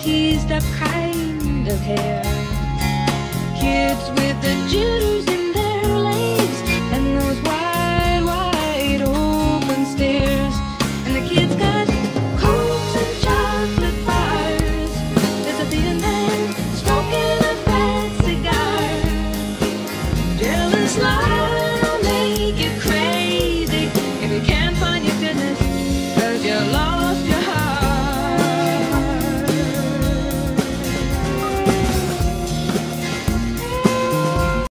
he's that kind of hair. Kids with the jitters in their legs and those wide, wide open stares. And the kids got cokes and chocolate bars. There's a thin man smoking a fat cigar. Dylan's life.